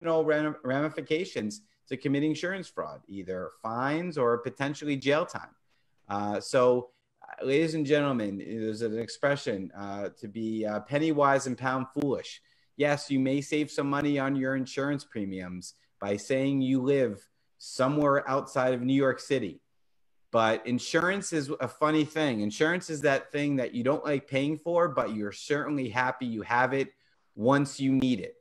know ramifications to committing insurance fraud, either fines or potentially jail time. Uh, so, uh, ladies and gentlemen, there's an expression uh, to be uh, penny wise and pound foolish. Yes, you may save some money on your insurance premiums by saying you live somewhere outside of New York City. But insurance is a funny thing. Insurance is that thing that you don't like paying for, but you're certainly happy you have it once you need it.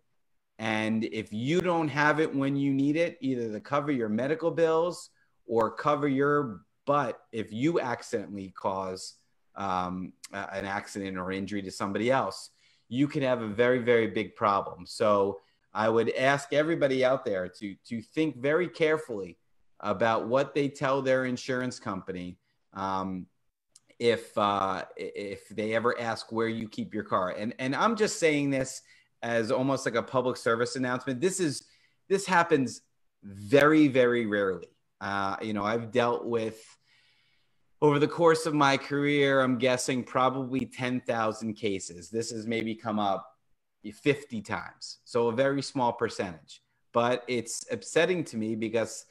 And if you don't have it when you need it, either to cover your medical bills or cover your butt if you accidentally cause um, an accident or injury to somebody else, you can have a very, very big problem. So I would ask everybody out there to, to think very carefully about what they tell their insurance company um, if, uh, if they ever ask where you keep your car. And, and I'm just saying this as almost like a public service announcement. This is this happens very very rarely. Uh, you know, I've dealt with over the course of my career. I'm guessing probably ten thousand cases. This has maybe come up 50 times, so a very small percentage. But it's upsetting to me because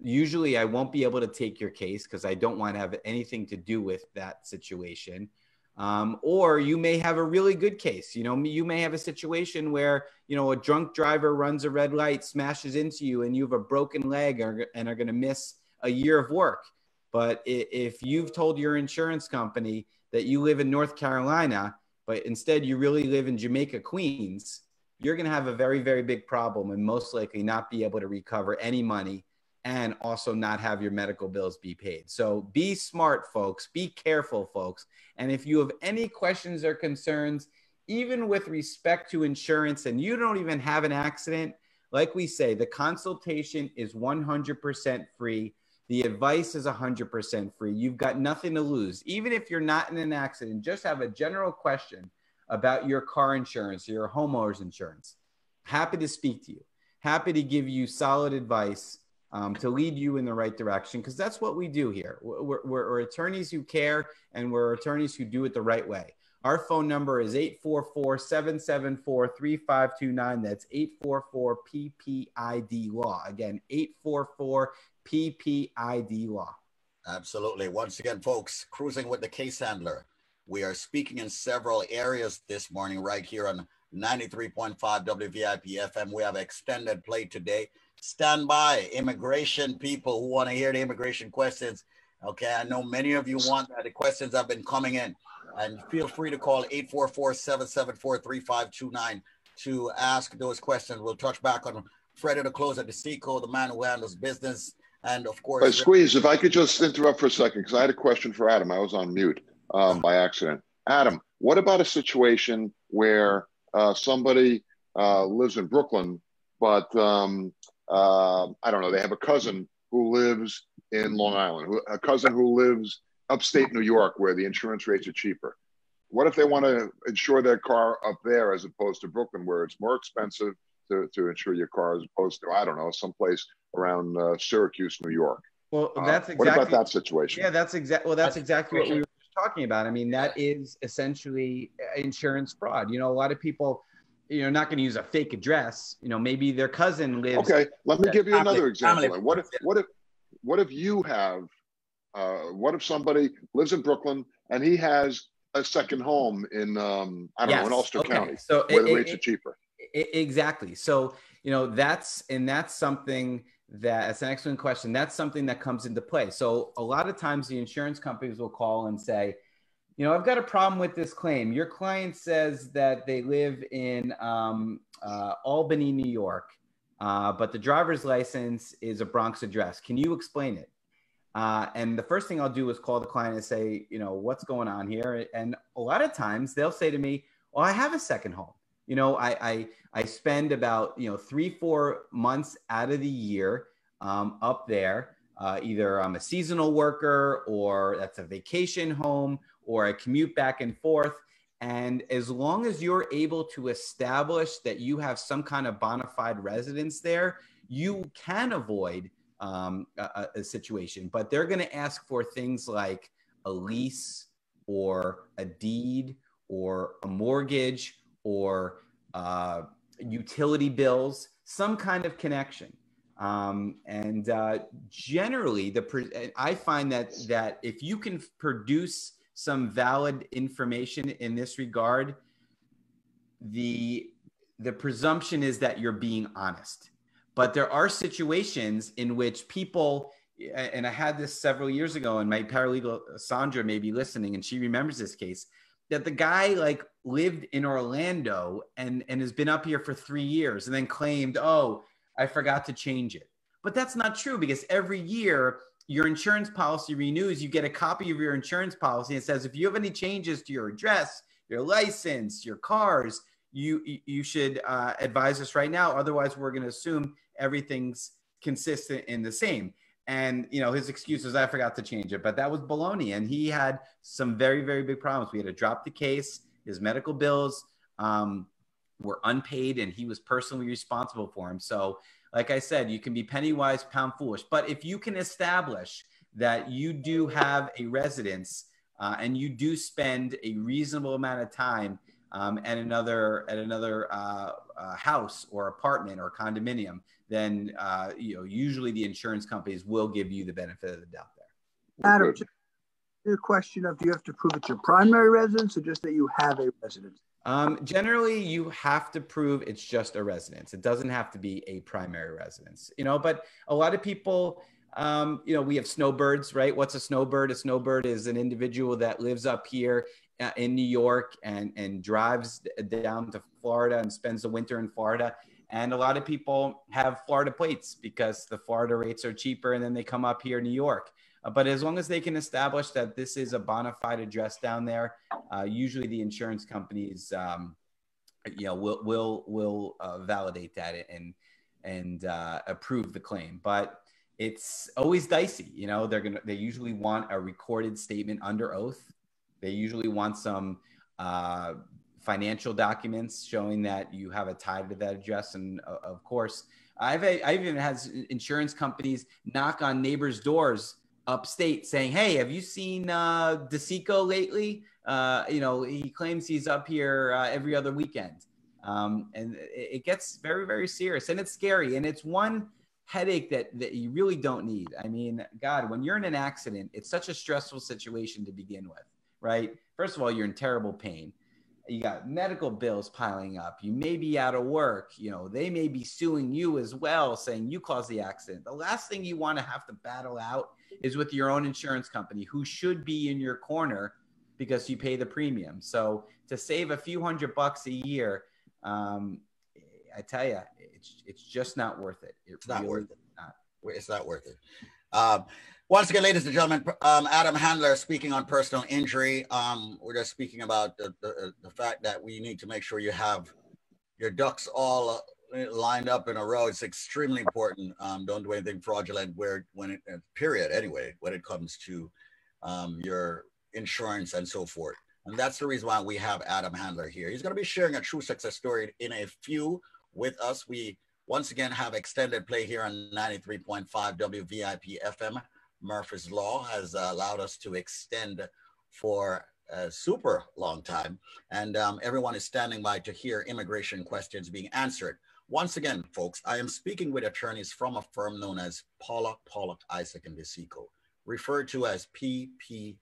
usually I won't be able to take your case because I don't want to have anything to do with that situation. Um, or you may have a really good case. You know, you may have a situation where, you know, a drunk driver runs a red light, smashes into you, and you have a broken leg and are going to miss a year of work. But if you've told your insurance company that you live in North Carolina, but instead you really live in Jamaica, Queens, you're going to have a very, very big problem and most likely not be able to recover any money and also not have your medical bills be paid. So be smart, folks. Be careful, folks. And if you have any questions or concerns, even with respect to insurance, and you don't even have an accident, like we say, the consultation is 100% free. The advice is 100% free. You've got nothing to lose. Even if you're not in an accident, just have a general question about your car insurance or your homeowner's insurance. Happy to speak to you. Happy to give you solid advice um, to lead you in the right direction because that's what we do here. We're, we're, we're, attorneys who care and we're attorneys who do it the right way. Our phone number is 844 774 3529. That's 844 PPID Law. Again, 844 PPID Law. Absolutely. Once again, folks, cruising with the case handler. We are speaking in several areas this morning, right here on 93.5 WVIP FM. We have extended play today stand by, immigration people who want to hear the immigration questions. Okay, I know many of you want that. The questions have been coming in, and feel free to call 844 774 3529 to ask those questions. We'll touch back on Freddie the closer DeCicco, the man who handles business. And of course, Squeeze, if I could just interrupt for a second, because I had a question for Adam. I was on mute um, by accident. Adam, what about a situation where uh, somebody uh, lives in Brooklyn, but um, uh, I don't know, they have a cousin who lives in Long Island, a cousin who lives upstate New York where the insurance rates are cheaper. What if they want to insure their car up there as opposed to Brooklyn where it's more expensive to, to insure your car as opposed to, I don't know, someplace around uh, Syracuse, New York? Well, uh, that's exactly. Uh, what about that situation? Yeah, that's exactly. Well, that's exactly what we were talking about. I mean, that is essentially insurance fraud. You know, a lot of people you're not going to use a fake address. You know, maybe their cousin lives. Okay, let me give you another example. What if what if what if you have uh, what if somebody lives in Brooklyn and he has a second home in um, I don't yes. know in Ulster okay. County so where it, the rates it, are cheaper. It, exactly. So you know that's and that's something that that's an excellent question. That's something that comes into play. So a lot of times the insurance companies will call and say, you know, I've got a problem with this claim. Your client says that they live in um, uh, Albany, New York, uh, but the driver's license is a Bronx address. Can you explain it? Uh, and the first thing I'll do is call the client and say, you know, what's going on here? And a lot of times they'll say to me, well, I have a second home. You know, I, I, I spend about, you know, three, four months out of the year um, up there. Uh, either I'm a seasonal worker or that's a vacation home or a commute back and forth. And as long as you're able to establish that you have some kind of bona fide residence there, you can avoid um, a, a situation. But they're going to ask for things like a lease or a deed or a mortgage or uh, utility bills, some kind of connection. Um, and uh, generally, the I find that that if you can produce some valid information in this regard, the the presumption is that you're being honest. But there are situations in which people, and I had this several years ago, and my paralegal Sandra may be listening, and she remembers this case that the guy like lived in Orlando and and has been up here for three years, and then claimed, "Oh, I forgot to change it." But that's not true because every year your insurance policy renews. You get a copy of your insurance policy. And it says if you have any changes to your address, your license, your cars, you you should uh, advise us right now. Otherwise, we're going to assume everything's consistent and the same. And you know his excuse is I forgot to change it, but that was baloney. And he had some very very big problems. We had to drop the case. His medical bills um, were unpaid, and he was personally responsible for them. So, like I said, you can be penny wise, pound foolish. But if you can establish that you do have a residence uh, and you do spend a reasonable amount of time um, at another at another uh, uh, house or apartment or condominium, then uh, you know usually the insurance companies will give you the benefit of the doubt there. Adam, the question of do you have to prove it's your primary residence or just that you have a residence? Um, generally, you have to prove it's just a residence. It doesn't have to be a primary residence, you know. But a lot of people, um, you know, we have snowbirds, right? What's a snowbird? A snowbird is an individual that lives up here uh, in New York and and drives down to Florida and spends the winter in Florida. And a lot of people have Florida plates because the Florida rates are cheaper, and then they come up here, in New York. Uh, but as long as they can establish that this is a bona fide address down there, uh, usually the insurance companies, um, you know, will will will uh, validate that and and uh, approve the claim. But it's always dicey. You know, they're gonna they usually want a recorded statement under oath they usually want some uh, financial documents showing that you have a tie to that address. And uh, of course, I've, I've even had insurance companies knock on neighbors' doors upstate saying, Hey, have you seen uh, DeCicco lately? Uh, you know, he claims he's up here uh, every other weekend. Um, and it, it gets very, very serious and it's scary. And it's one headache that, that you really don't need. I mean, God, when you're in an accident, it's such a stressful situation to begin with right? First of all, you're in terrible pain. You got medical bills piling up. You may be out of work. You know, they may be suing you as well, saying you caused the accident. The last thing you want to have to battle out is with your own insurance company, who should be in your corner because you pay the premium. So to save a few hundred bucks a year, um, I tell you, it's it's just not worth it. It it's not worth it. Not. It's not worth it. Um, once again, ladies and gentlemen, um, Adam Handler speaking on personal injury. Um, we're just speaking about the, the, the, fact that we need to make sure you have your ducks all lined up in a row. It's extremely important. Um, don't do anything fraudulent where, when it, uh, period, anyway, when it comes to um, your insurance and so forth. And that's the reason why we have Adam Handler here. He's going to be sharing a true success story in a few with us. We once again have extended play here on 93.5 WVIP FM. Murphy's Law has uh, allowed us to extend for a super long time. And um, everyone is standing by to hear immigration questions being answered. Once again, folks, I am speaking with attorneys from a firm known as Pollack, Pollack, Isaac, and DeCicco, referred to as PPID.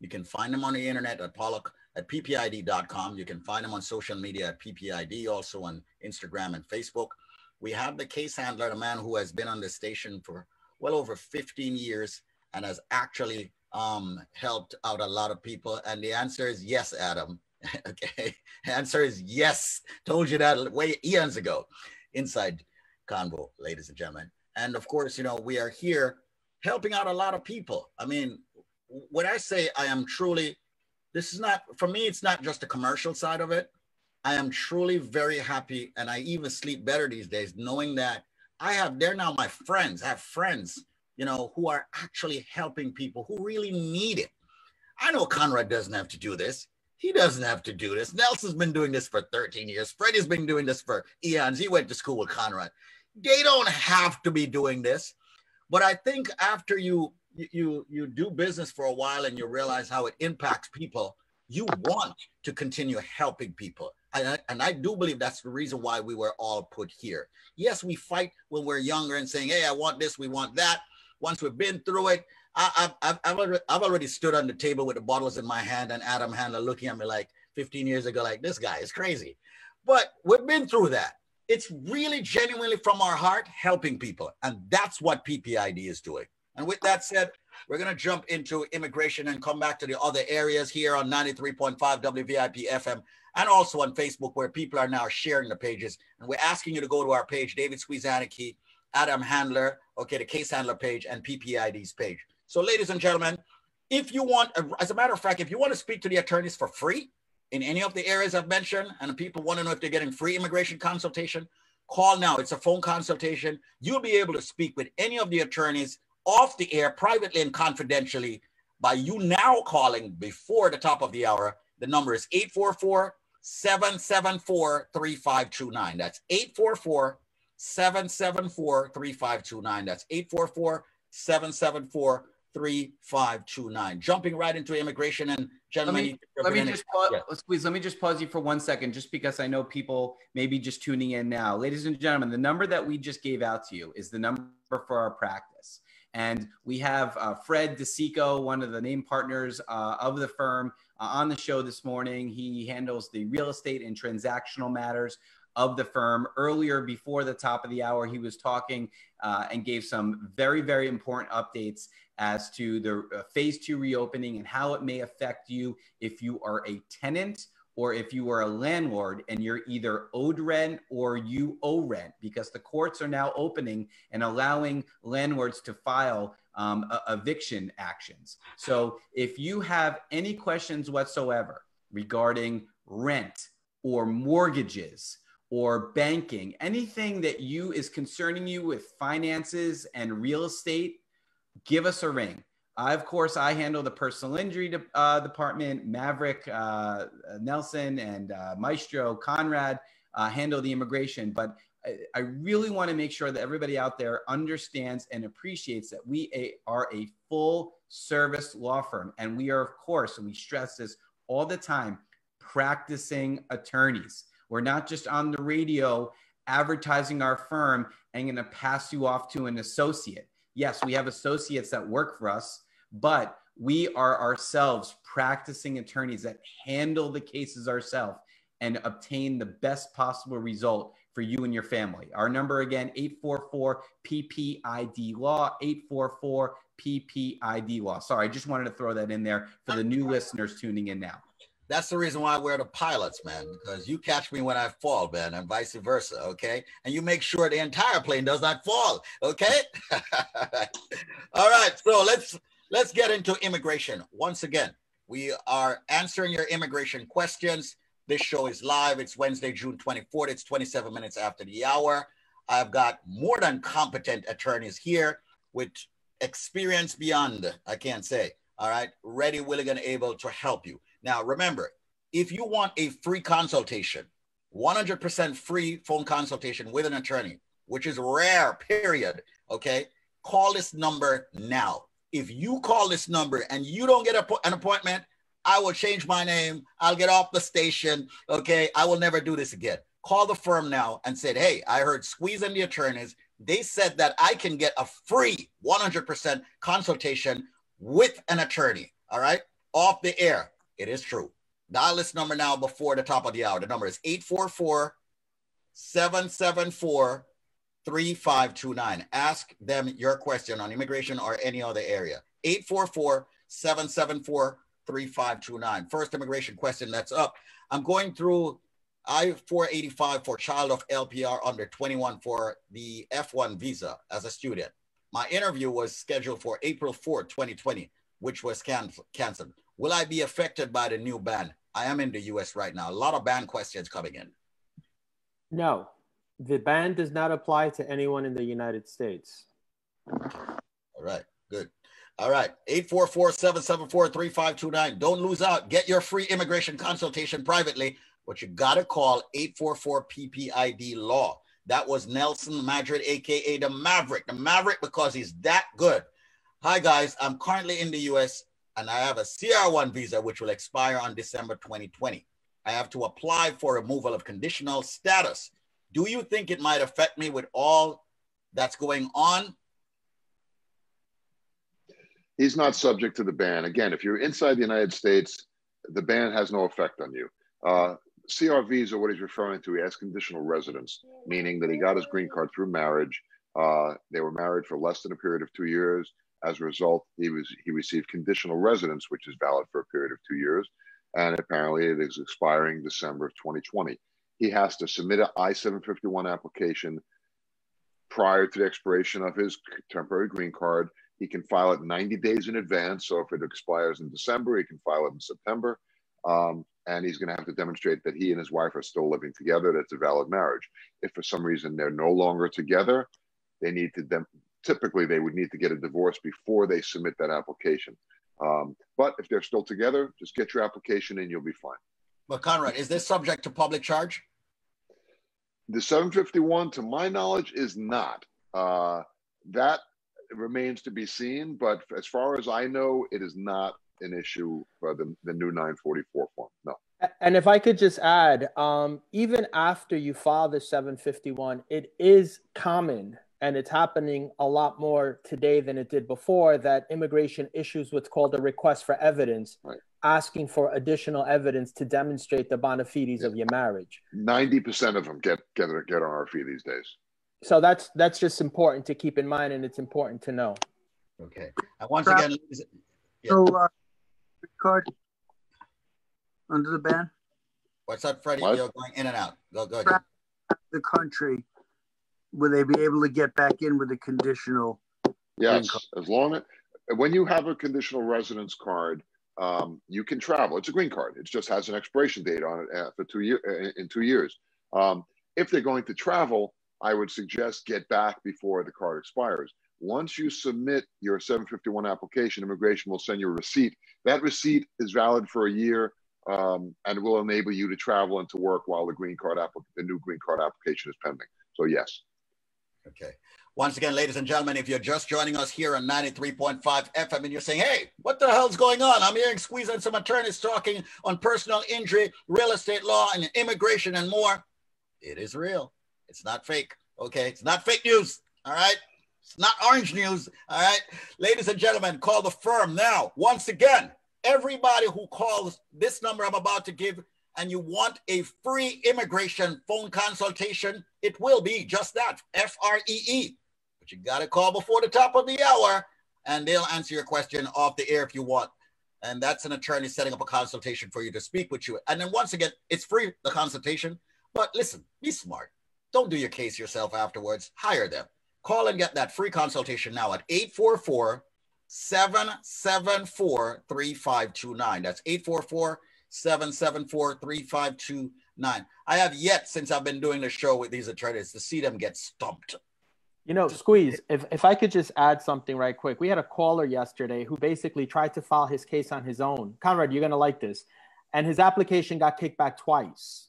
You can find them on the internet at Pollack at ppid.com. You can find them on social media at ppid, also on Instagram and Facebook. We have the case handler, a man who has been on the station for well over 15 years and has actually um, helped out a lot of people? And the answer is yes, Adam. okay. answer is yes. Told you that way eons ago inside Convo, ladies and gentlemen. And of course, you know, we are here helping out a lot of people. I mean, when I say I am truly, this is not, for me, it's not just the commercial side of it. I am truly very happy and I even sleep better these days knowing that I have, they're now my friends. I have friends, you know, who are actually helping people who really need it. I know Conrad doesn't have to do this. He doesn't have to do this. Nelson's been doing this for 13 years. Freddie's been doing this for eons. He went to school with Conrad. They don't have to be doing this. But I think after you you you do business for a while and you realize how it impacts people, you want to continue helping people. I, and I do believe that's the reason why we were all put here. Yes, we fight when we're younger and saying, hey, I want this, we want that. Once we've been through it, I, have I've, already, I've already stood on the table with the bottles in my hand and Adam Handler looking at me like 15 years ago, like, this guy is crazy. But we've been through that. It's really genuinely from our heart helping people. And that's what PPID is doing. And with that said, we're going to jump into immigration and come back to the other areas here on 93.5 WVIP FM and also on Facebook where people are now sharing the pages. And we're asking you to go to our page, David Squeeze Annakie, Adam Handler, okay, the case handler page and PPID's page. So ladies and gentlemen, if you want, as a matter of fact, if you want to speak to the attorneys for free in any of the areas I've mentioned, and people want to know if they're getting free immigration consultation, call now. It's a phone consultation. You'll be able to speak with any of the attorneys off the air privately and confidentially by you now calling before the top of the hour. The number is 844 774 3529. That's 844 774 3529. That's 844 774 3529. Jumping right into immigration and gentlemen. Let me, let me just pause, yeah. please let me just pause you for one second, just because I know people may be just tuning in now. Ladies and gentlemen, the number that we just gave out to you is the number for our practice. And we have uh, Fred DeCicco, one of the name partners uh, of the firm, uh, on the show this morning. He handles the real estate and transactional matters of the firm. Earlier, before the top of the hour, he was talking uh, and gave some very, very important updates as to the uh, phase two reopening and how it may affect you if you are a tenant or if you are a landlord and you're either owed rent or you owe rent, because the courts are now opening and allowing landlords to file um, eviction actions. So if you have any questions whatsoever regarding rent or mortgages, or banking, anything that you is concerning you with finances and real estate, give us a ring. I, of course, I handle the personal injury de- uh, department. Maverick, uh, Nelson, and uh, Maestro Conrad uh, handle the immigration. But I, I really want to make sure that everybody out there understands and appreciates that we a, are a full service law firm. And we are, of course, and we stress this all the time, practicing attorneys. We're not just on the radio advertising our firm and going to pass you off to an associate. Yes, we have associates that work for us, but we are ourselves practicing attorneys that handle the cases ourselves and obtain the best possible result for you and your family. Our number again, 844 PPID Law, 844 PPID Law. Sorry, I just wanted to throw that in there for the new listeners tuning in now. That's the reason why I wear the pilots, man, because you catch me when I fall, man, and vice versa, okay? And you make sure the entire plane does not fall, okay? All right, so let's let's get into immigration. Once again, we are answering your immigration questions. This show is live. It's Wednesday, June 24th. It's 27 minutes after the hour. I've got more than competent attorneys here with experience beyond, I can't say. All right, ready, willing, and able to help you. Now, remember, if you want a free consultation, 100% free phone consultation with an attorney, which is rare, period, okay, call this number now. If you call this number and you don't get a, an appointment, I will change my name. I'll get off the station. Okay. I will never do this again. Call the firm now and said, Hey, I heard Squeeze and the attorneys. They said that I can get a free 100% consultation with an attorney. All right. Off the air. It is true. Dial this number now before the top of the hour. The number is 844 774 3529. Ask them your question on immigration or any other area. 844 774 3529. First immigration question that's up. I'm going through I 485 for child of LPR under 21 for the F1 visa as a student. My interview was scheduled for April 4, 2020, which was can- canceled. Will I be affected by the new ban? I am in the US right now. A lot of ban questions coming in. No, the ban does not apply to anyone in the United States. All right, good. All right, 844-774-3529. Don't lose out. Get your free immigration consultation privately, but you got to call 844-PPID law. That was Nelson Madrid, aka the Maverick. The Maverick because he's that good. Hi guys, I'm currently in the US and I have a CR1 visa which will expire on December 2020. I have to apply for removal of conditional status. Do you think it might affect me with all that's going on? He's not subject to the ban. Again, if you're inside the United States, the ban has no effect on you. Uh, CRVs are what he's referring to as conditional residence, meaning that he got his green card through marriage. Uh, they were married for less than a period of two years. As a result, he was he received conditional residence, which is valid for a period of two years, and apparently it is expiring December of 2020. He has to submit an I-751 application prior to the expiration of his temporary green card. He can file it 90 days in advance. So if it expires in December, he can file it in September. Um, and he's going to have to demonstrate that he and his wife are still living together. That's a valid marriage. If for some reason they're no longer together, they need to typically they would need to get a divorce before they submit that application. Um, but if they're still together, just get your application in, you'll be fine. But Conrad, is this subject to public charge? The 751, to my knowledge, is not. Uh, that remains to be seen. But as far as I know, it is not an issue for the, the new 944 form. No. And if I could just add, um, even after you file the 751, it is common and it's happening a lot more today than it did before that immigration issues what's called a request for evidence, right. asking for additional evidence to demonstrate the bona fides yeah. of your marriage. 90% of them get, get, get an RFE these days. So that's that's just important to keep in mind and it's important to know. Okay. And once again, yeah. so uh, card under the ban? What's up Freddie? What? You're going in and out. Go, go ahead. The country, will they be able to get back in with a conditional? Yes, as long as when you have a conditional residence card, um, you can travel. It's a green card. It just has an expiration date on it uh, for two year uh, in two years. Um, if they're going to travel, I would suggest get back before the card expires. Once you submit your 751 application, immigration will send you a receipt. That receipt is valid for a year um, and will enable you to travel and to work while the green card app- the new green card application is pending. So yes. Okay. Once again, ladies and gentlemen, if you're just joining us here on 93.5 FM and you're saying, hey, what the hell's going on? I'm hearing Squeeze and some attorneys talking on personal injury, real estate law, and immigration and more. It is real. It's not fake. Okay. It's not fake news. All right. It's not orange news. All right. Ladies and gentlemen, call the firm now. Once again, everybody who calls this number I'm about to give and you want a free immigration phone consultation, it will be just that F R E E. But you got to call before the top of the hour and they'll answer your question off the air if you want. And that's an attorney setting up a consultation for you to speak with you. And then once again, it's free, the consultation. But listen, be smart. Don't do your case yourself afterwards. Hire them. Call and get that free consultation now at 844 774 3529. That's 844 774 3529. I have yet, since I've been doing the show with these attorneys, to see them get stumped. You know, Squeeze, if, if I could just add something right quick. We had a caller yesterday who basically tried to file his case on his own. Conrad, you're going to like this. And his application got kicked back twice.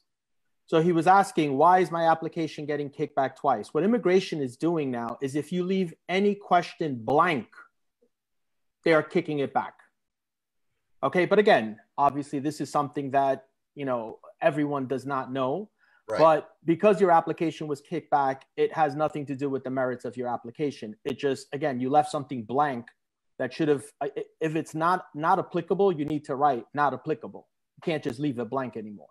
So he was asking, why is my application getting kicked back twice? What immigration is doing now is if you leave any question blank, they are kicking it back. Okay, but again, obviously, this is something that you know everyone does not know. Right. But because your application was kicked back, it has nothing to do with the merits of your application. It just again, you left something blank that should have. If it's not not applicable, you need to write not applicable. You can't just leave it blank anymore.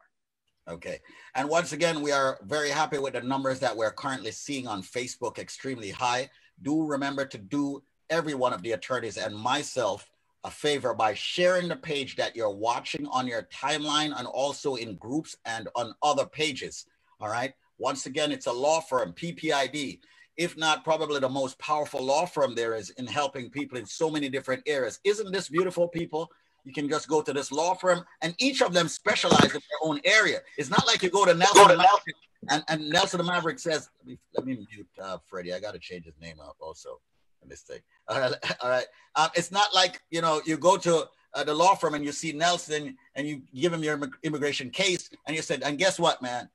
Okay. And once again, we are very happy with the numbers that we're currently seeing on Facebook, extremely high. Do remember to do every one of the attorneys and myself a favor by sharing the page that you're watching on your timeline and also in groups and on other pages. All right. Once again, it's a law firm, PPID. If not, probably the most powerful law firm there is in helping people in so many different areas. Isn't this beautiful, people? you can just go to this law firm, and each of them specialize in their own area. It's not like you go to Nelson go to Maverick, and, and Nelson the Maverick says, let me, let me mute uh, Freddie. I got to change his name up also this thing. All right. All right. Um, it's not like, you know, you go to uh, the law firm and you see Nelson and you give him your immigration case and you said, and guess what, man?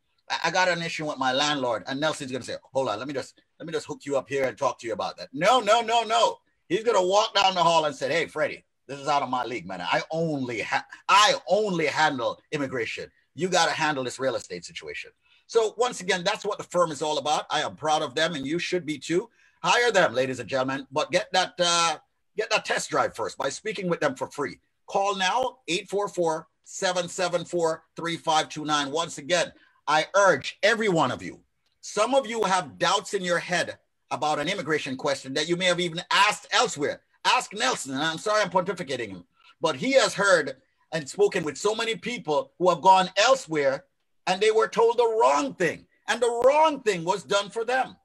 I, got an issue with my landlord. And Nelson's going to say, hold on, let me just, let me just hook you up here and talk to you about that. No, no, no, no. He's going to walk down the hall and say, hey, Freddie, this is out of my league, man. I only ha- I only handle immigration. you got to handle this real estate situation. So once again, that's what the firm is all about. I am proud of them, and you should be too. Hire them, ladies and gentlemen, but get that uh, get that test drive first by speaking with them for free. Call now 844 774 3529. Once again, I urge every one of you. Some of you have doubts in your head about an immigration question that you may have even asked elsewhere. Ask Nelson, and I'm sorry I'm pontificating him, but he has heard and spoken with so many people who have gone elsewhere and they were told the wrong thing, and the wrong thing was done for them.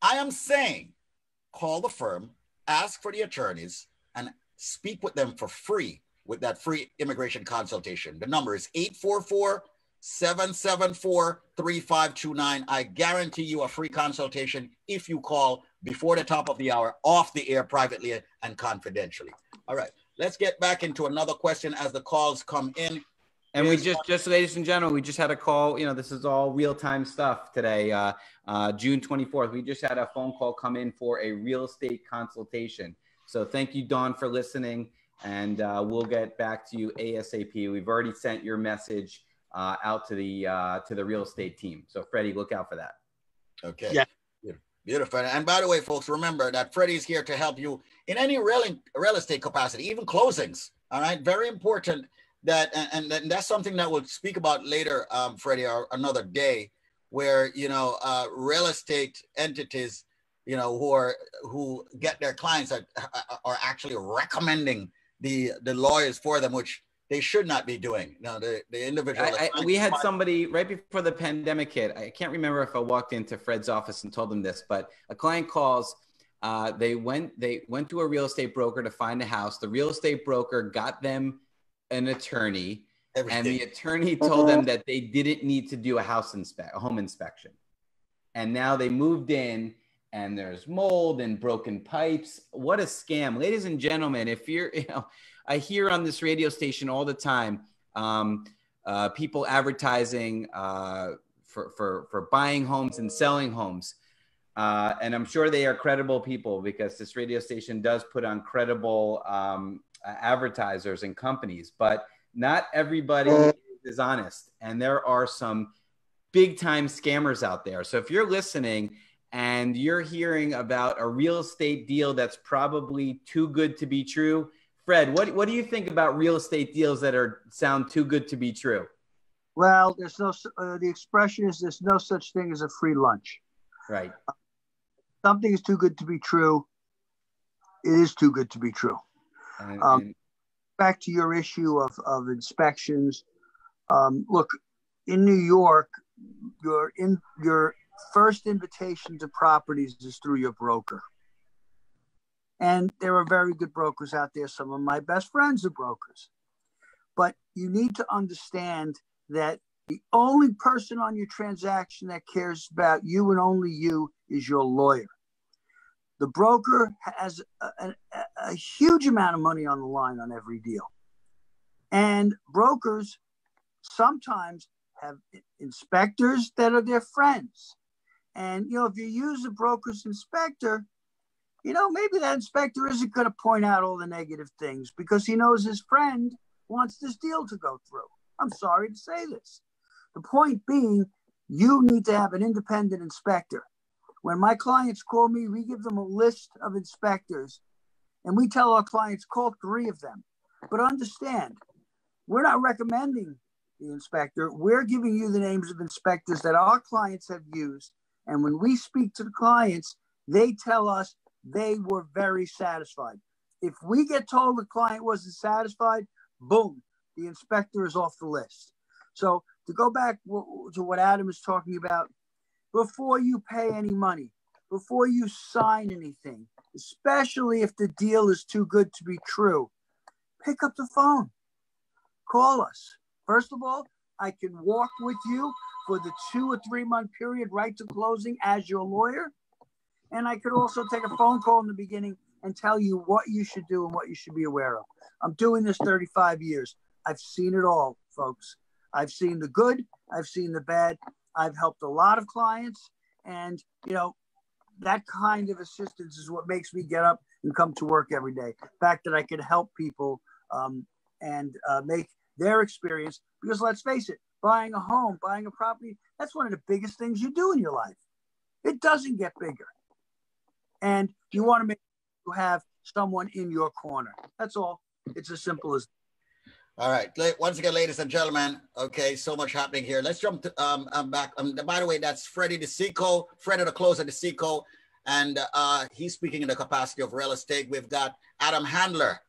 I am saying call the firm, ask for the attorneys, and speak with them for free with that free immigration consultation. The number is 844 774 3529. I guarantee you a free consultation if you call before the top of the hour, off the air, privately and confidentially. All right, let's get back into another question as the calls come in. And we just, just ladies and gentlemen, we just had a call. You know, this is all real time stuff today, uh, uh, June 24th. We just had a phone call come in for a real estate consultation. So thank you, Dawn, for listening and uh, we'll get back to you ASAP. We've already sent your message uh, out to the uh, to the real estate team. So Freddie, look out for that. Okay. Yeah. Beautiful. And by the way, folks, remember that Freddie's here to help you in any real real estate capacity, even closings. All right. Very important that, and, and that's something that we'll speak about later, um, Freddie, or another day, where you know uh, real estate entities, you know, who are who get their clients are, are actually recommending the the lawyers for them, which they should not be doing. No, the, the individual. I, I, we had somebody right before the pandemic hit. I can't remember if I walked into Fred's office and told them this, but a client calls. Uh, they went they went to a real estate broker to find a house. The real estate broker got them an attorney, Everything. and the attorney told them that they didn't need to do a house inspect, a home inspection. And now they moved in and there's mold and broken pipes. What a scam. Ladies and gentlemen, if you're, you know, I hear on this radio station all the time um, uh, people advertising uh, for, for, for buying homes and selling homes. Uh, and I'm sure they are credible people because this radio station does put on credible um, advertisers and companies, but not everybody is honest. And there are some big time scammers out there. So if you're listening and you're hearing about a real estate deal that's probably too good to be true. Fred, what, what do you think about real estate deals that are sound too good to be true? Well, there's no uh, the expression is there's no such thing as a free lunch. Right. Uh, something is too good to be true. It is too good to be true. And, um, and... back to your issue of, of inspections. Um, look, in New York, your in your first invitation to properties is through your broker. And there are very good brokers out there. Some of my best friends are brokers. But you need to understand that the only person on your transaction that cares about you and only you is your lawyer. The broker has a, a, a huge amount of money on the line on every deal. And brokers sometimes have inspectors that are their friends. And, you know, if you use a broker's inspector, you know, maybe that inspector isn't going to point out all the negative things because he knows his friend wants this deal to go through. I'm sorry to say this. The point being, you need to have an independent inspector. When my clients call me, we give them a list of inspectors and we tell our clients, call three of them. But understand, we're not recommending the inspector. We're giving you the names of inspectors that our clients have used and when we speak to the clients, they tell us they were very satisfied. If we get told the client wasn't satisfied, boom, the inspector is off the list. So to go back to what Adam is talking about, before you pay any money, before you sign anything, especially if the deal is too good to be true, pick up the phone, call us. First of all, I can walk with you for the two or three month period right to closing as your lawyer. And I could also take a phone call in the beginning and tell you what you should do and what you should be aware of. I'm doing this 35 years. I've seen it all, folks. I've seen the good, I've seen the bad. I've helped a lot of clients. And, you know, that kind of assistance is what makes me get up and come to work every day. The fact that I can help people um, and uh, make their experience, because let's face it, buying a home, buying a property, that's one of the biggest things you do in your life. It doesn't get bigger. And you want to make sure you have someone in your corner. That's all. It's as simple as all right. Once again, ladies and gentlemen, okay, so much happening here. Let's jump to, um, I'm back. Um, by the way, that's Freddie DeCicco, Freddie the closer DeCicco, and uh, he's speaking in the capacity of real estate. We've got Adam Handler,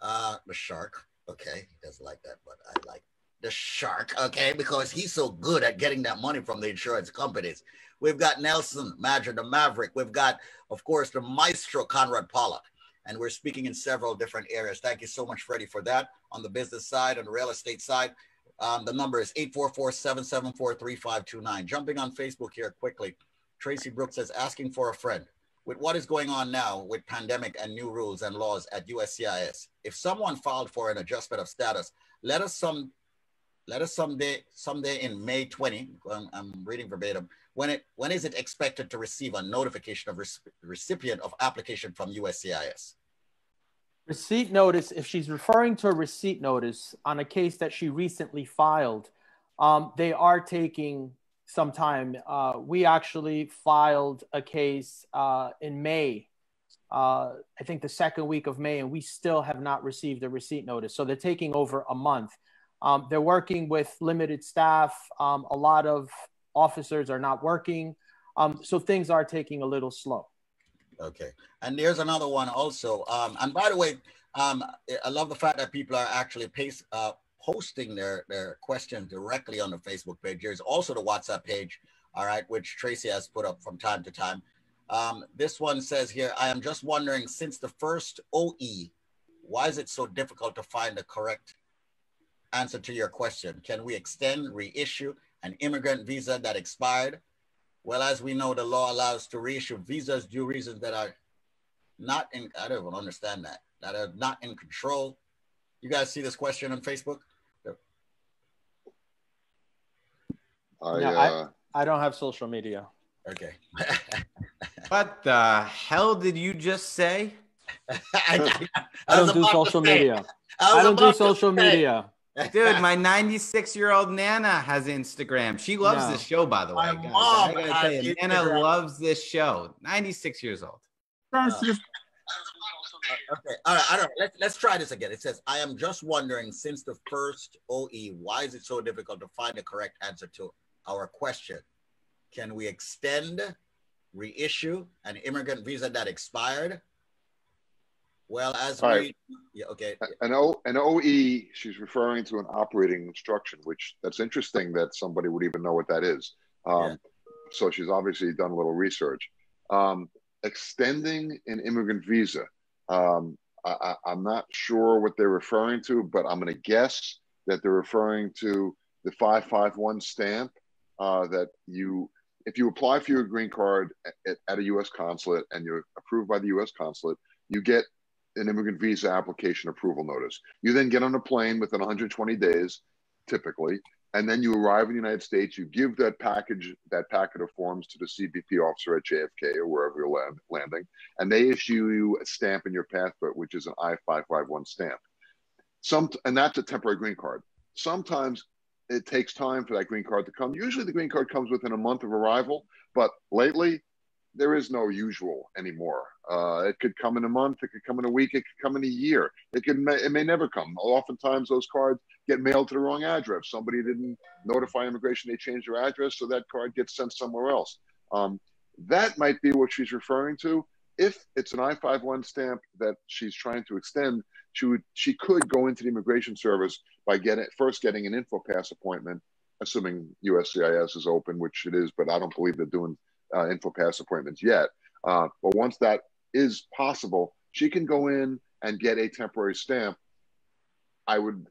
uh, the shark. Okay, he doesn't like that, but I like the shark, okay, because he's so good at getting that money from the insurance companies. We've got Nelson Madrid, the Maverick. We've got, of course, the maestro Conrad Pollack and we're speaking in several different areas. Thank you so much, Freddie, for that. On the business side, on the real estate side, um, the number is 844-774-3529. Jumping on Facebook here quickly, Tracy Brooks says, asking for a friend. With what is going on now with pandemic and new rules and laws at USCIS, if someone filed for an adjustment of status, let us some let us someday someday in May 20, I'm, I'm reading verbatim, when it when is it expected to receive a notification of recipient of application from USCIS? Receipt notice, if she's referring to a receipt notice on a case that she recently filed, um, they are taking some time. Uh, we actually filed a case uh, in May, uh, I think the second week of May, and we still have not received a receipt notice. So they're taking over a month. Um, they're working with limited staff. Um, a lot of officers are not working. Um, so things are taking a little slow. Okay. And there's another one also. Um, and by the way, um, I love the fact that people are actually pace, uh, posting their, their questions directly on the Facebook page. There's also the WhatsApp page, all right, which Tracy has put up from time to time. Um, this one says here, I am just wondering, since the first OE, why is it so difficult to find the correct answer to your question? Can we extend, reissue an immigrant visa that expired? Well, as we know, the law allows to reissue visas due reasons that are not in, I don't even understand that, that are not in control. You guys see this question on Facebook? I, no, uh, I, I don't have social media. Okay. what the hell did you just say? I, I, I don't do social media. I, don't do social media. Dude, my 96 year old Nana has Instagram. She loves no. this show, by the way. My guys. mom I gotta tell you, Nana loves this show. 96 years old. That's uh, just. Uh, okay, all right, I don't. Let's let's try this again. It says, "I am just wondering, since the first OE, why is it so difficult to find the correct answer to our question? Can we extend, reissue an immigrant visa that expired? Well, as right. we, yeah, okay. An, o, an OE, she's referring to an operating instruction, which that's interesting that somebody would even know what that is. Um, yeah. So she's obviously done a little research. Um, extending an immigrant visa, um, I, am not sure what they're referring to, but I'm going to guess that they're referring to the 551 stamp uh, that you, if you apply for your green card at, at a U.S. consulate and you're approved by the U.S. consulate, you get an immigrant visa application approval notice. You then get on a plane within 120 days, typically, and then you arrive in the United States. You give that package, that packet of forms to the CBP officer at JFK or wherever you're land, landing, and they issue you a stamp in your passport, which is an I-551 stamp. Some, and that's a temporary green card. Sometimes it takes time for that green card to come. Usually, the green card comes within a month of arrival, but lately there is no usual anymore. Uh, it could come in a month, it could come in a week, it could come in a year. It could it may never come. Oftentimes those cards get mailed to the wrong address. Somebody didn't notify immigration they changed their address, so that card gets sent somewhere else. Um, that might be what she's referring to. If it's an I-51 stamp that she's trying to extend, she would she could go into the immigration service by getting first getting an InfoPass appointment, assuming USCIS is open, which it is, but I don't believe they're doing uh, InfoPass appointments yet. Uh, but once that is possible, she can go in and get a temporary stamp. I would,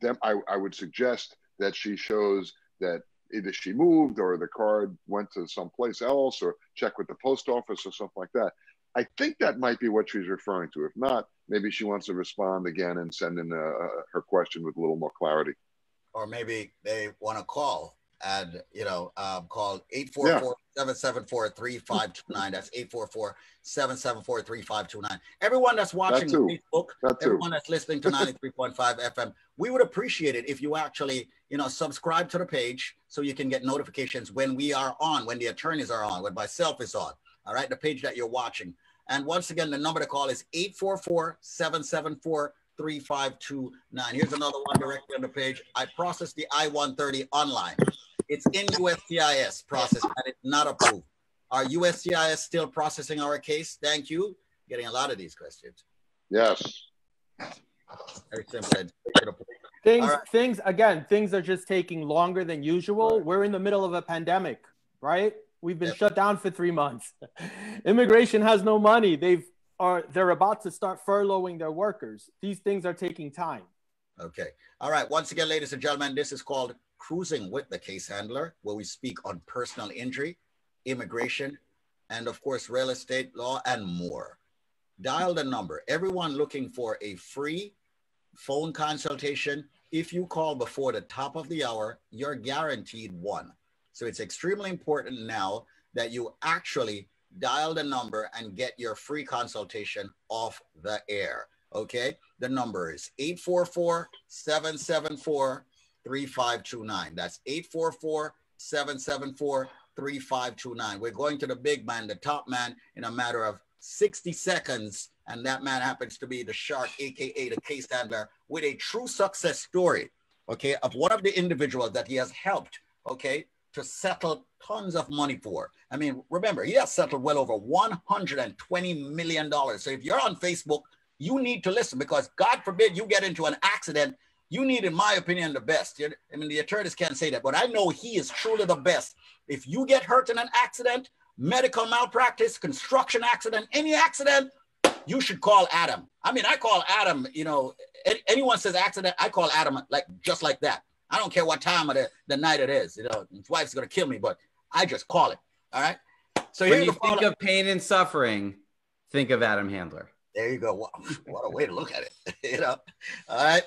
them, I, I would suggest that she shows that either she moved or the card went to someplace else or check with the post office or something like that. I think that might be what she's referring to. If not, maybe she wants to respond again and send in uh, her question with a little more clarity. Or maybe they want to call and you know, um, call 844-774-3529. That's 844-774-3529. Everyone that's watching that Facebook, that everyone that's listening to 93.5 FM, we would appreciate it if you actually, you know, subscribe to the page so you can get notifications when we are on, when the attorneys are on, when myself is on. All right, the page that you're watching. And once again, the number to call is 844 774 3529. Here's another one directly on the page. I processed the I 130 online. It's in USCIS process and it's not approved. Are USCIS still processing our case? Thank you. Getting a lot of these questions. Yes. Very simple. Things, right. things again, things are just taking longer than usual. Right. We're in the middle of a pandemic, right? We've been yep. shut down for three months. Immigration has no money. They've are they're about to start furloughing their workers. These things are taking time. Okay. All right. Once again, ladies and gentlemen, this is called Cruising with the Case Handler, where we speak on personal injury, immigration, and of course, real estate law and more. Dial the number. Everyone looking for a free phone consultation. If you call before the top of the hour, you're guaranteed one. So it's extremely important now that you actually dial the number and get your free consultation off the air. Okay. The number is 844 774 3529. That's 844 774 3529. We're going to the big man, the top man, in a matter of 60 seconds. And that man happens to be the shark, AKA the case handler, with a true success story, okay, of one of the individuals that he has helped, okay, to settle tons of money for. I mean, remember, he has settled well over $120 million. So if you're on Facebook, you need to listen because God forbid you get into an accident. You need, in my opinion, the best. I mean, the attorneys can't say that, but I know he is truly the best. If you get hurt in an accident, medical malpractice, construction accident, any accident, you should call Adam. I mean, I call Adam, you know, anyone says accident, I call Adam like just like that. I don't care what time of the, the night it is. You know, his wife's gonna kill me, but I just call it. All right. So when you think of pain and suffering, think of Adam Handler. There you go. What, what a way to look at it. you know. All right.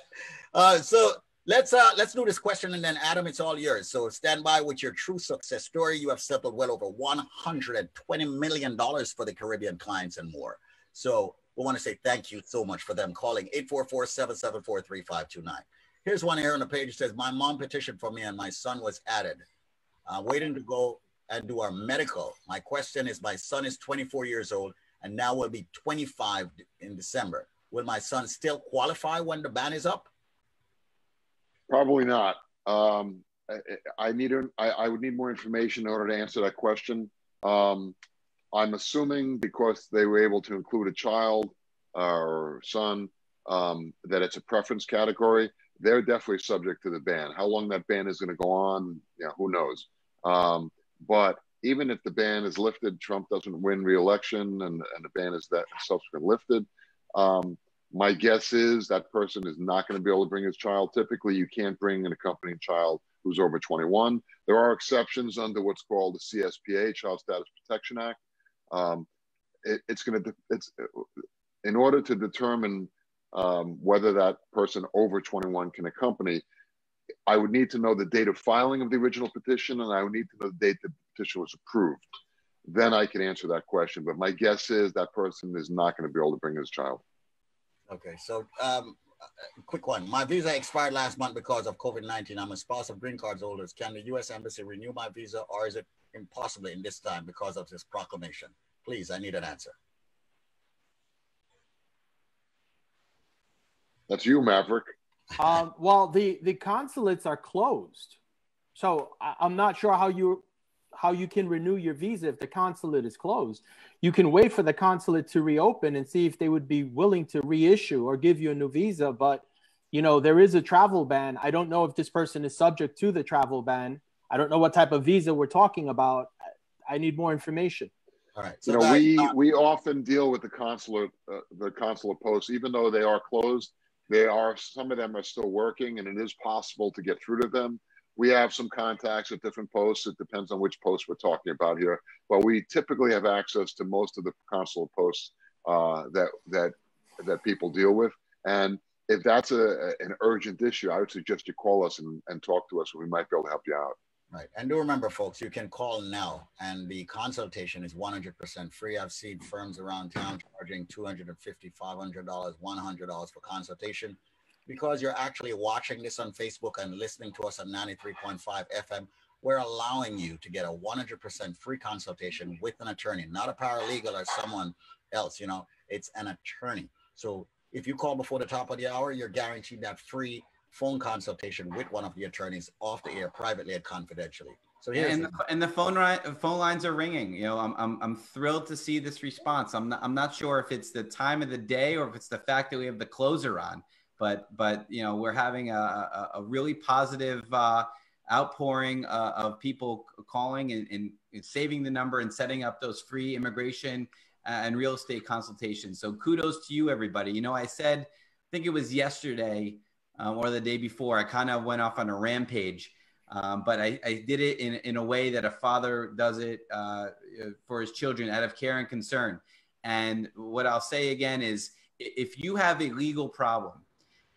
Uh, so let's uh let's do this question and then Adam, it's all yours. So stand by with your true success story. You have settled well over 120 million dollars for the Caribbean clients and more. So we want to say thank you so much for them calling 844 774 3529. Here's one here on the page. It says, My mom petitioned for me and my son was added. Uh, waiting to go and do our medical. My question is my son is 24 years old and now will be 25 in December. Will my son still qualify when the ban is up? Probably not. Um, I, I need I, I would need more information in order to answer that question. Um, I'm assuming because they were able to include a child or son um, that it's a preference category they're definitely subject to the ban. How long that ban is going to go on, yeah, who knows? Um, but even if the ban is lifted, Trump doesn't win re-election, and, and the ban is that subsequent lifted. Um, my guess is that person is not going to be able to bring his child. Typically, you can't bring an accompanying child who's over 21. There are exceptions under what's called the CSPA, Child Status Protection Act. Um, it, it's going to it's in order to determine um, whether that person over 21 can accompany. I would need to know the date of filing of the original petition, and I would need to know the date the petition was approved. Then I can answer that question. But my guess is that person is not going to be able to bring his child. Okay, so um, quick one. My visa expired last month because of COVID 19. I'm a spouse of green cards holders. Can the U.S. Embassy renew my visa, or is it impossible in this time because of this proclamation? Please, I need an answer. That's you, Maverick. Um, well, the the consulates are closed, so I, I'm not sure how you how you can renew your visa if the consulate is closed. You can wait for the consulate to reopen and see if they would be willing to reissue or give you a new visa. But you know there is a travel ban. I don't know if this person is subject to the travel ban. I don't know what type of visa we're talking about. I need more information. All right. So you know, that, we uh, we often deal with the consulate uh, the consulate posts, even though they are closed. They are some of them are still working, and it is possible to get through to them. We have some contacts at different posts. It depends on which post we're talking about here, but we typically have access to most of the consular posts uh, that that that people deal with. And if that's a, an urgent issue, I would suggest you call us and, and talk to us, we might be able to help you out. Right. And do remember, folks, you can call now and the consultation is 100% free. I've seen firms around town charging $250, $500, $100 for consultation. Because you're actually watching this on Facebook and listening to us on 93.5 FM, we're allowing you to get a 100% free consultation with an attorney, not a paralegal or someone else. You know, it's an attorney. So if you call before the top of the hour, you're guaranteed that free phone consultation with one of the attorneys off the air, privately and confidentially. So yeah, and the, and the phone ri- phone lines are ringing. You know, I'm, I'm I'm thrilled to see this response. I'm not I'm not sure if it's the time of the day or if it's the fact that we have the closer on, but but you know we're having a a, really positive uh, outpouring uh, of people calling and, and, saving the number and setting up those free immigration uh, and real estate consultations. So kudos to you, everybody. You know, I said I think it was yesterday um, or the day before. I kind of went off on a rampage, um, but I, I, did it in, in a way that a father does it uh, for his children out of care and concern. And what I'll say again is if you have a legal problem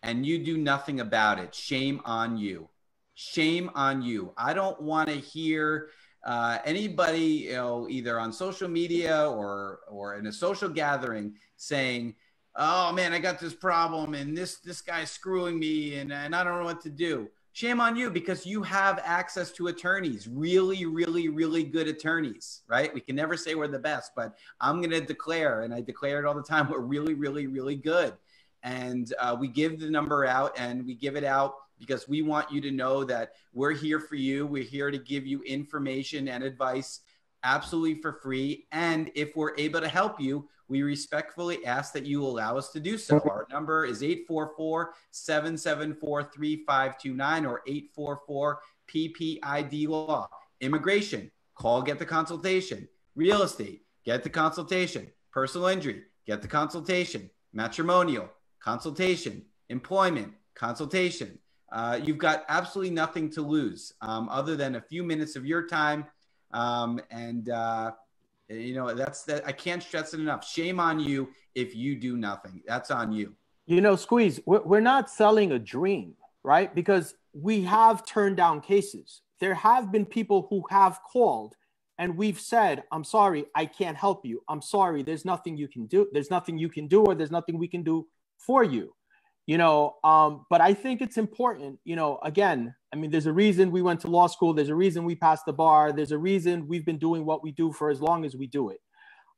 and you do nothing about it, shame on you. Shame on you. I don't want to hear uh, anybody, you know, either on social media or or in a social gathering saying, oh man, I got this problem and this this guy's screwing me and, and I don't know what to do. Shame on you because you have access to attorneys, really, really, really good attorneys, right? We can never say we're the best, but I'm going to declare, and I declare it all the time, we're really, really, really good. And uh, we give the number out and we give it out because we want you to know that we're here for you. We're here to give you information and advice absolutely for free. And if we're able to help you, we respectfully ask that you allow us to do so. Our number is 844 774 3529 or 844 PPID Law. Immigration, call, get the consultation. Real estate, get the consultation. Personal injury, get the consultation. Matrimonial, consultation. Employment, consultation. Uh, you've got absolutely nothing to lose um, other than a few minutes of your time. Um, and uh, you know, that's that. I can't stress it enough. Shame on you if you do nothing. That's on you. You know, squeeze. We're not selling a dream, right? Because we have turned down cases. There have been people who have called and we've said, I'm sorry, I can't help you. I'm sorry, there's nothing you can do. There's nothing you can do, or there's nothing we can do for you you know um, but i think it's important you know again i mean there's a reason we went to law school. There's a reason we passed the bar. There's a reason we've been doing what we do for as long as we do it.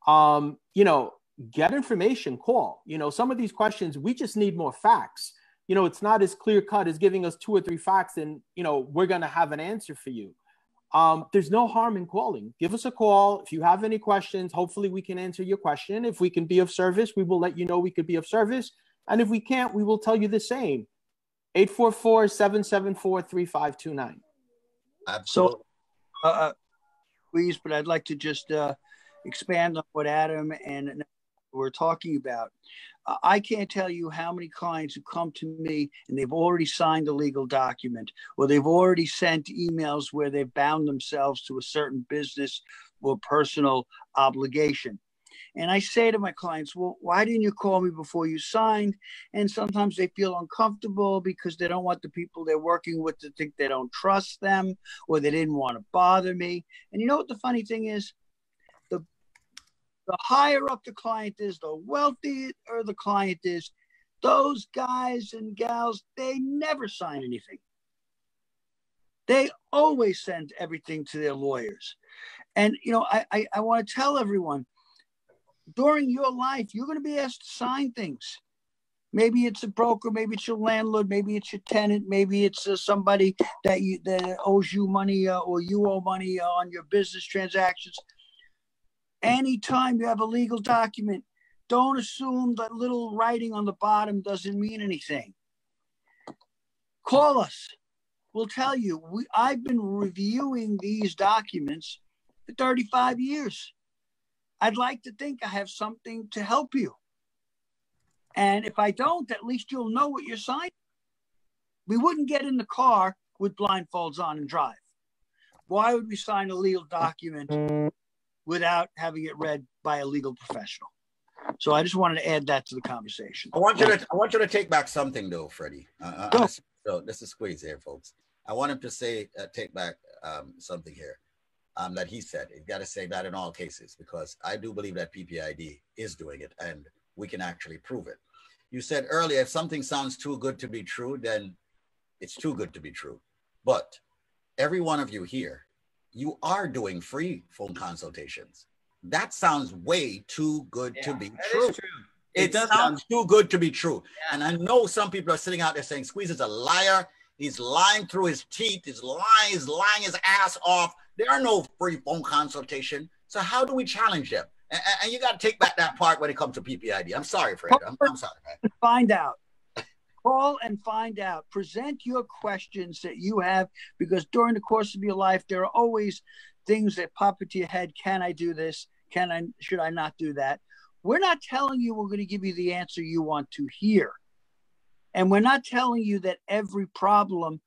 Um, you know get information call you know some of these questions we just need more facts. You know it's not as clear cut as giving us two or three facts and you know we're going to have an answer for you. Um, there's no harm in calling. Give us a call. If you have any questions hopefully we can answer your question. If we can be of service we will let you know we could be of service and if we can't, we will tell you the same. 844 774 3529. So, uh, uh, please, but I'd like to just uh, expand on what Adam and we're talking about. Uh, I can't tell you how many clients who come to me and they've already signed a legal document or they've already sent emails where they've bound themselves to a certain business or personal obligation. And I say to my clients, well, why didn't you call me before you signed? And sometimes they feel uncomfortable because they don't want the people they're working with to think they don't trust them or they didn't want to bother me. And you know what the funny thing is? The, the higher up the client is, the wealthier the client is, those guys and gals, they never sign anything. They always send everything to their lawyers. And, you know, I, I, I want to tell everyone during your life, you're going to be asked to sign things. Maybe it's a broker, maybe it's your landlord, maybe it's your tenant, maybe it's uh, somebody that you that owes you money uh, or you owe money uh, on your business transactions. Anytime you have a legal document, don't assume that little writing on the bottom doesn't mean anything. Call us. We'll tell you. We, I've been reviewing these documents for 35 years. I'd like to think I have something to help you. And if I don't, at least you'll know what you're signing. We wouldn't get in the car with blindfolds on and drive. Why would we sign a legal document without having it read by a legal professional? So I just wanted to add that to the conversation. I want you to I want you to take back something though, Freddie. Uh, uh so this is squeeze here, folks. I want him to say, uh, take back um, something here um, that he said. You've got to say that in all cases because I do believe that PPID is doing it and we can actually prove it. You said earlier, if something sounds too good to be true, then it's too good to be true. But every one of you here, you are doing free phone consultations. That sounds way too good yeah, to be true. true. It, it sounds sound- too good to be true. Yeah. And I know some people are sitting out there saying Squeeze is a liar. He's lying through his teeth. He's lying, he's lying his ass off. There are no free phone consultation. So how do we challenge them? And, and you got to take back that part when it comes to PPID. I'm sorry, Fred. I'm, I'm sorry. Find out. Call and find out. Present your questions that you have because during the course of your life, there are always things that pop into your head. Can I do this? Can I? Should I not do that? We're not telling you we're going to give you the answer you want to hear. And we're not telling you that every problem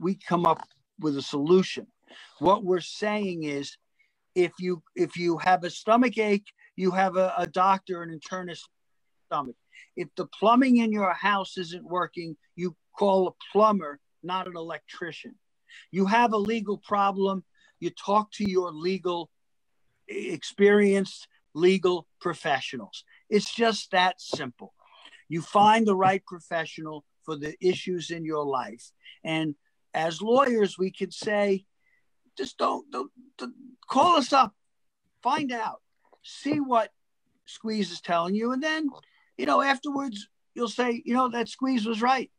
we come up with a solution. What we're saying is if you if you have a stomach ache, you have a, a doctor, an internist stomach. If the plumbing in your house isn't working, you call a plumber, not an electrician. You have a legal problem, you talk to your legal experienced legal professionals. It's just that simple. You find the right professional for the issues in your life. And as lawyers, we could say, just don't, don't, don't call us up, find out, see what Squeeze is telling you. And then, you know, afterwards, you'll say, you know, that Squeeze was right.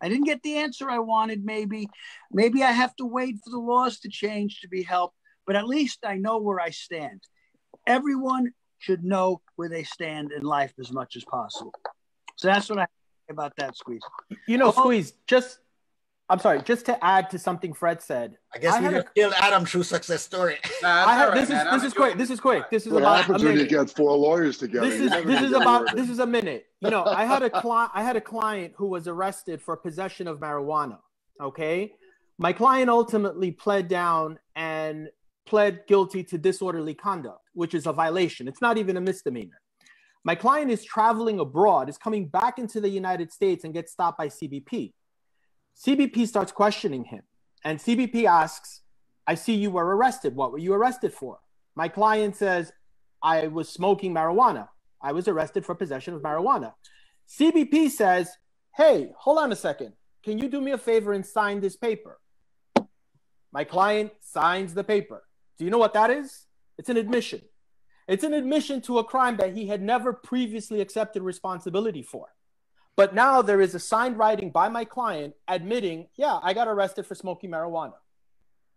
I didn't get the answer I wanted, maybe. Maybe I have to wait for the laws to change to be helped, but at least I know where I stand. Everyone should know where they stand in life as much as possible. So that's what I about that squeeze. You know, oh, squeeze. Just, I'm sorry. Just to add to something Fred said. I guess I we just killed Adam through success story. Nah, have, right, this man. is this is quick. This is quick. This is what about happens when you get four lawyers together. This is this is about this is a minute. You know, I had a client. I had a client who was arrested for possession of marijuana. Okay, my client ultimately pled down and pled guilty to disorderly conduct, which is a violation. It's not even a misdemeanor. My client is traveling abroad, is coming back into the United States and gets stopped by CBP. CBP starts questioning him, and CBP asks, I see you were arrested. What were you arrested for? My client says, I was smoking marijuana. I was arrested for possession of marijuana. CBP says, Hey, hold on a second. Can you do me a favor and sign this paper? My client signs the paper. Do you know what that is? It's an admission. It's an admission to a crime that he had never previously accepted responsibility for. But now there is a signed writing by my client admitting, yeah, I got arrested for smoking marijuana.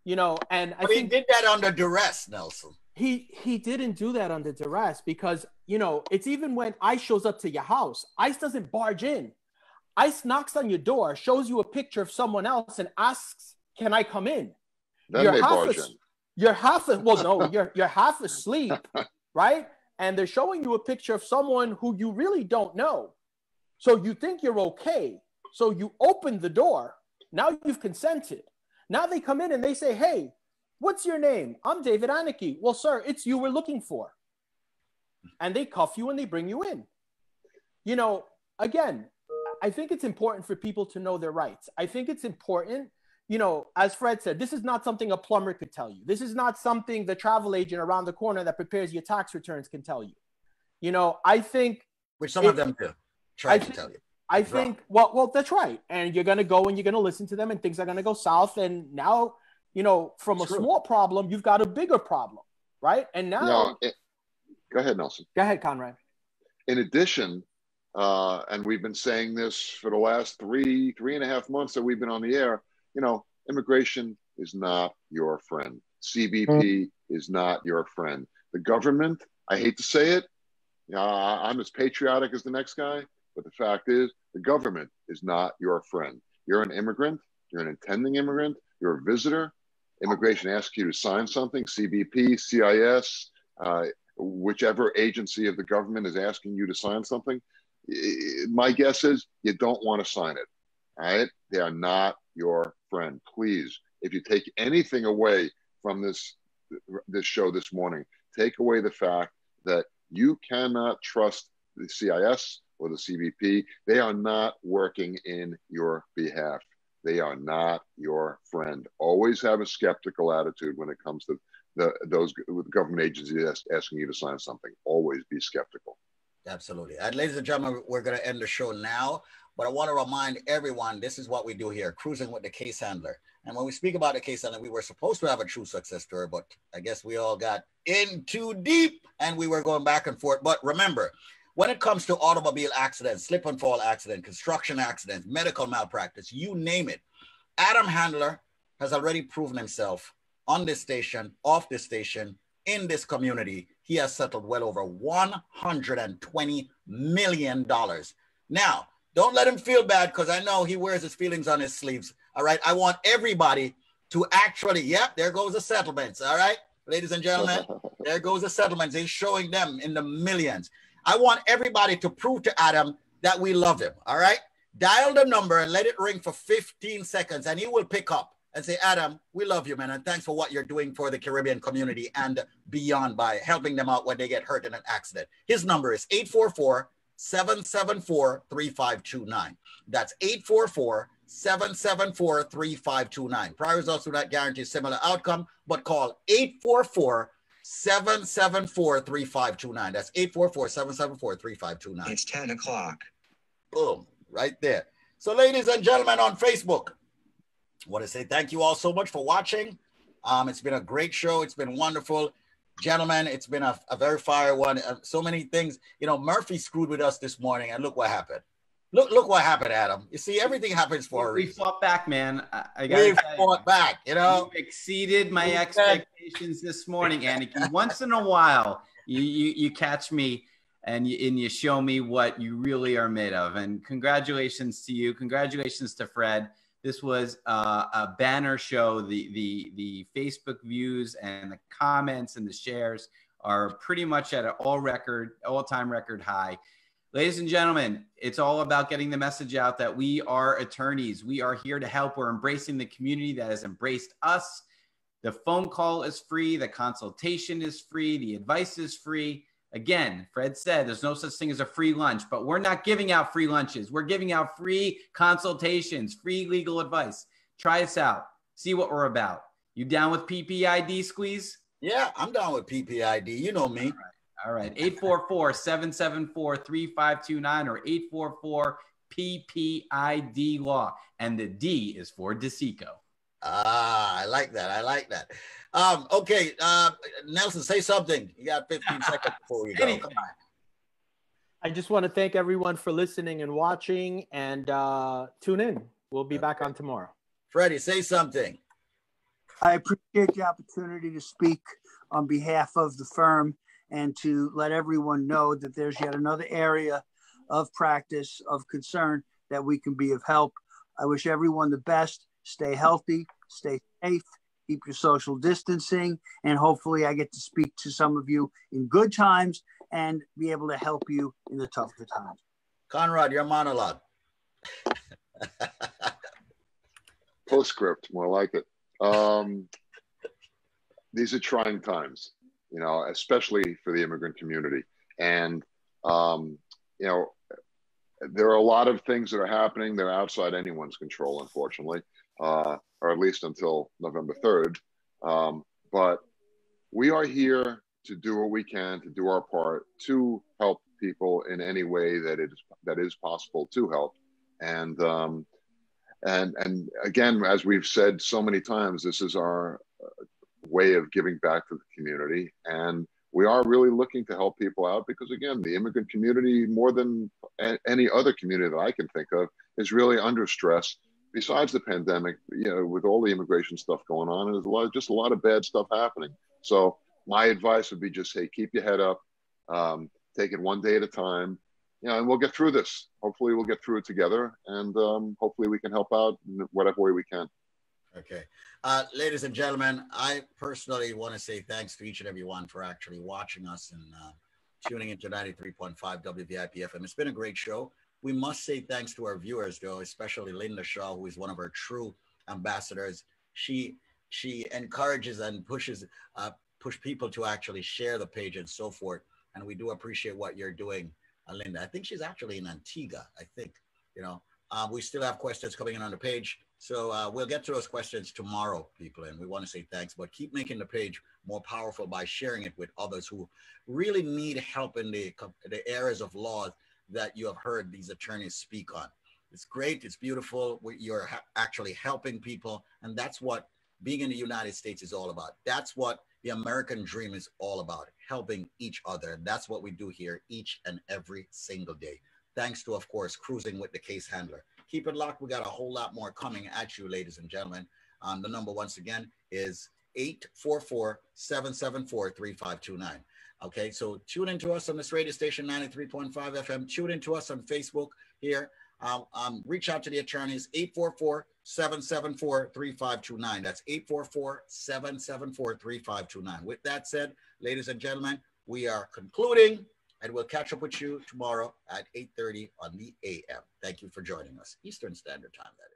You know, and I but think he did that under duress, Nelson. He he didn't do that under duress because you know it's even when ICE shows up to your house, ICE doesn't barge in. ICE knocks on your door, shows you a picture of someone else, and asks, "Can I come in?" Then you're they barge in. You're half well, no, you're you're half asleep right? And they're showing you a picture of someone who you really don't know. So you think you're okay. So you open the door. Now you've consented. Now they come in and they say, Hey, what's your name? I'm David Annakie. Well, sir, it's you we're looking for. And they cuff you and they bring you in. You know, again, I think it's important for people to know their rights. I think it's important you know, as Fred said, this is not something a plumber could tell you. This is not something the travel agent around the corner that prepares your tax returns can tell you. You know, I think which some it, of them do try I to tell you. I think well, well, that's right. And you're gonna go and you're gonna listen to them, and things are gonna go south. And now, you know, from a True. small problem, you've got a bigger problem, right? And now, no, it, go ahead, Nelson. Go ahead, Conrad. In addition, uh, and we've been saying this for the last three, three and a half months that we've been on the air you know, immigration is not your friend. CBP mm. is not your friend. The government, I hate to say it, uh, I'm as patriotic as the next guy, but the fact is, the government is not your friend. You're an immigrant, you're an intending immigrant, you're a visitor. Immigration asks you to sign something, CBP, CIS, uh, whichever agency of the government is asking you to sign something. My guess is you don't want to sign it. All right. They are not your friend. Please, if you take anything away from this this show this morning, take away the fact that you cannot trust the CIS or the CBP. They are not working in your behalf. They are not your friend. Always have a skeptical attitude when it comes to the those government agencies asking you to sign something. Always be skeptical. Absolutely. And ladies and gentlemen, we're going to end the show now. But I want to remind everyone this is what we do here cruising with the case handler. And when we speak about the case handler, we were supposed to have a true success story, but I guess we all got in too deep and we were going back and forth. But remember, when it comes to automobile accidents, slip and fall accident, construction accidents, medical malpractice, you name it, Adam Handler has already proven himself on this station, off this station, in this community. He has settled well over $120 million. Now, don't let him feel bad because I know he wears his feelings on his sleeves. All right. I want everybody to actually, yep, there goes the settlements. All right. Ladies and gentlemen, there goes the settlements. He's showing them in the millions. I want everybody to prove to Adam that we love him. All right. Dial the number and let it ring for 15 seconds, and he will pick up and say, Adam, we love you, man. And thanks for what you're doing for the Caribbean community and beyond by helping them out when they get hurt in an accident. His number is 844 774 3529. That's 844 774 3529. Prior results do not guarantee similar outcome, but call 844 774 3529. That's 844 774 3529. It's 10 o'clock. Boom, right there. So, ladies and gentlemen on Facebook, I want to say thank you all so much for watching. Um, it's been a great show. It's been wonderful gentlemen, it's been a, a very fire one. Uh, so many things. You know, Murphy screwed with us this morning, and look what happened. Look, look what happened, Adam. You see, everything happens for a reason. we fought back, man. I, I we fought you, back. You know, you exceeded my expectations this morning, Annakie. Once in a while, you, you you catch me and you and you show me what you really are made of. And congratulations to you. Congratulations to Fred this was uh, a banner show. The, the, the Facebook views and the comments and the shares are pretty much at an all record, all time record high. Ladies and gentlemen, it's all about getting the message out that we are attorneys. We are here to help. We're embracing the community that has embraced us. The phone call is free, the consultation is free, the advice is free. Again, Fred said there's no such thing as a free lunch, but we're not giving out free lunches. We're giving out free consultations, free legal advice. Try us out. See what we're about. You down with PPID squeeze? Yeah, I'm down with PPID. You know me. All right. 844 774 3529 or 844 PPID law. And the D is for DeCicco. Ah, I like that. I like that. Um, okay, uh, Nelson, say something. You got 15 seconds before we go. I just want to thank everyone for listening and watching and uh, tune in. We'll be okay. back on tomorrow. Freddie, say something. I appreciate the opportunity to speak on behalf of the firm and to let everyone know that there's yet another area of practice of concern that we can be of help. I wish everyone the best. Stay healthy, stay safe, keep your social distancing, and hopefully I get to speak to some of you in good times and be able to help you in the tougher times. Conrad, your monologue. Postscript, more like it. Um, these are trying times, you know, especially for the immigrant community. And, um, you know, there are a lot of things that are happening that are outside anyone's control, unfortunately uh, or at least until November 3rd. Um, but we are here to do what we can to do our part to help people in any way that it is that is possible to help. And um, and and again, as we've said so many times, this is our way of giving back to the community, and we are really looking to help people out because again, the immigrant community, more than any other community that I can think of, is really under stress besides the pandemic, you know, with all the immigration stuff going on, And there's a lot, just a lot of bad stuff happening. So my advice would be just, hey, keep your head up, um, take it one day at a time, you know, and we'll get through this. Hopefully, we'll get through it together, and um, hopefully, we can help out in whatever way we can. Okay, uh, ladies and gentlemen, I personally want to say thanks to each and every one for actually watching us and uh, tuning into 93.5 WVIP FM. It's been a great show. We must say thanks to our viewers, though, especially Linda Shaw, who is one of our true ambassadors. She she encourages and pushes uh, push people to actually share the page and so forth. And we do appreciate what you're doing, uh, Linda. I think she's actually in Antigua. I think you know. Um, we still have questions coming in on the page. So uh, we'll get to those questions tomorrow, people, and we want to say thanks. But keep making the page more powerful by sharing it with others who really need help in the the areas of law that you have heard these attorneys speak on. It's great. It's beautiful. You're ha- actually helping people, and that's what being in the United States is all about. That's what the American dream is all about: helping each other. That's what we do here each and every single day. Thanks to, of course, cruising with the case handler. Keep it locked. We got a whole lot more coming at you, ladies and gentlemen. Um, the number, once again, is 844 774 3529. Okay, so tune into us on this radio station, 93.5 FM. Tune into us on Facebook here. Um, um, reach out to the attorneys, 844 774 3529. That's 844 774 3529. With that said, ladies and gentlemen, we are concluding and we'll catch up with you tomorrow at 8.30 on the AM. Thank you for joining us. Eastern Standard Time, that